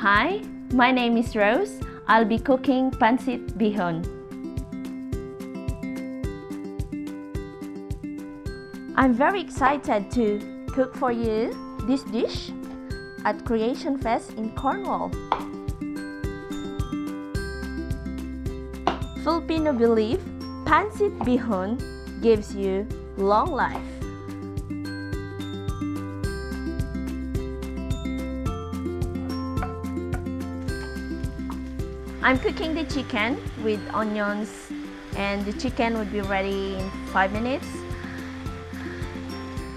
Hi, my name is Rose. I'll be cooking pancit bihon. I'm very excited to cook for you this dish at Creation Fest in Cornwall. Filipino believe pancit bihon gives you long life. I'm cooking the chicken with onions and the chicken would be ready in 5 minutes.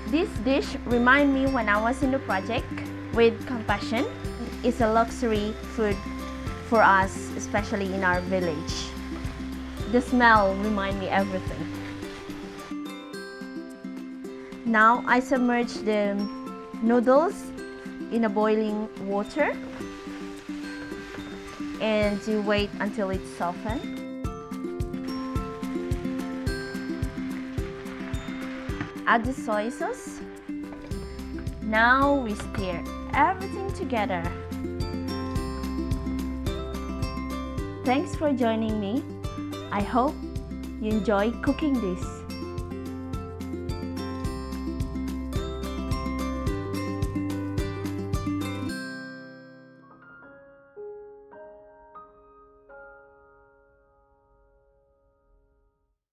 This dish remind me when I was in the project with compassion. It's a luxury food for us, especially in our village. The smell remind me everything. Now I submerge the noodles in a boiling water and you wait until it's softened. Add the soy sauce. Now we stir everything together. Thanks for joining me. I hope you enjoy cooking this.